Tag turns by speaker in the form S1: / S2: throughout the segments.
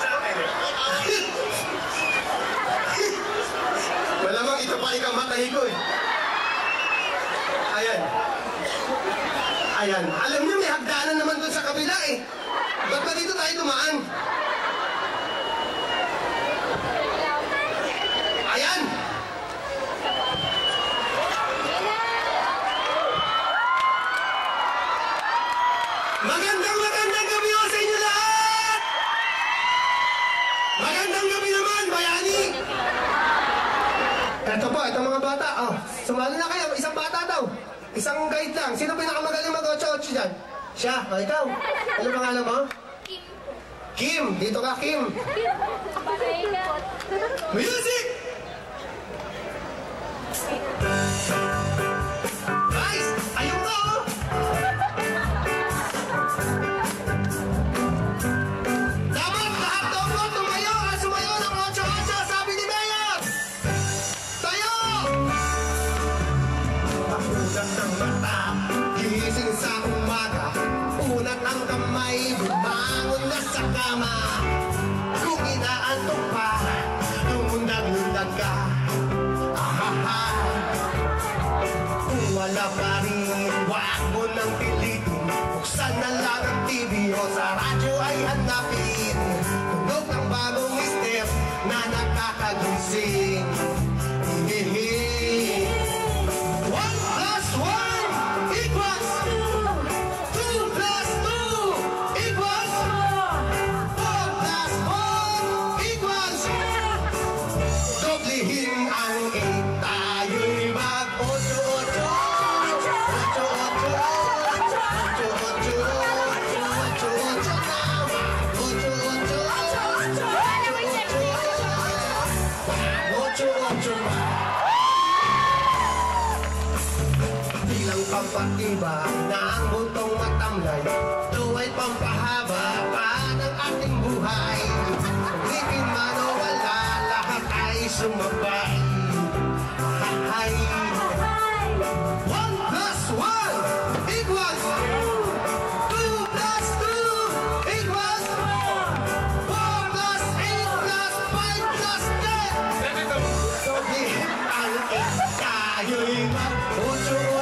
S1: sa akin eh.
S2: Malamang ito pa ikaw matahi ko eh. Ayan. Ayan. Alam niyo, may hagdanan naman Eto po, itong mga bata. Oh, sumali na kayo. Isang bata daw. Isang guide lang. Sino pinakamagaling mag-8-8 dyan? Siya. O, ikaw. Ano pangalan mo? Kim. Dito ka, Kim. Music! Bumangon na sa kama. Kung inaantok pa, lumundag-lundag ka. Ahaha. Kung wala pa rin, wag mo nang pilitin. Buksan na lang ang TV o sa radyo ay hanapin. Tunog ng bagong step na nakakagising. Bilang pampatibay na ang butong matamlay Ito ay pampahaba pa ng ating buhay. Ngipin man o wala, lahat ay sumabay doing my own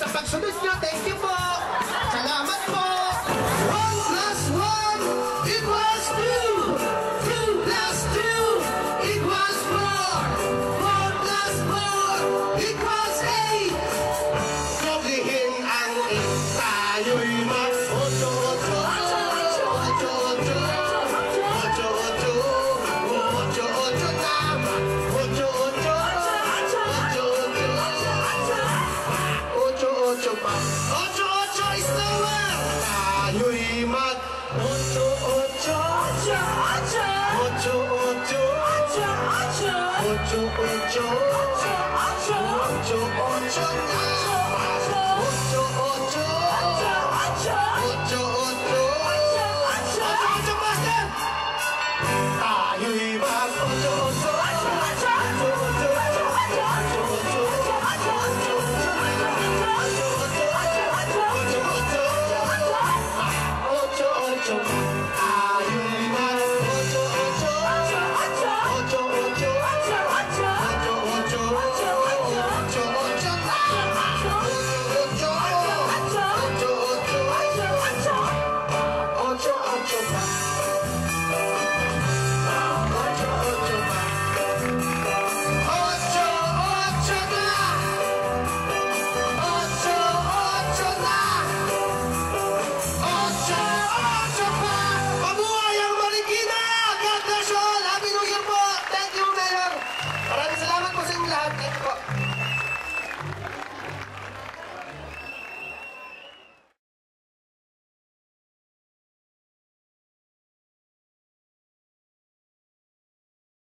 S2: satisfaction is not testimony.